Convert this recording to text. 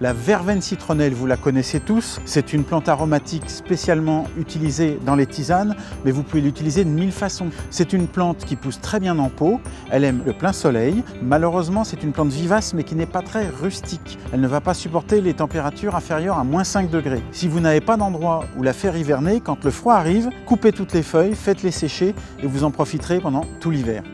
La verveine citronnelle, vous la connaissez tous, c'est une plante aromatique spécialement utilisée dans les tisanes, mais vous pouvez l'utiliser de mille façons. C'est une plante qui pousse très bien en pot, elle aime le plein soleil. Malheureusement, c'est une plante vivace mais qui n'est pas très rustique. Elle ne va pas supporter les températures inférieures à moins 5 degrés. Si vous n'avez pas d'endroit où la faire hiverner, quand le froid arrive, coupez toutes les feuilles, faites-les sécher et vous en profiterez pendant tout l'hiver.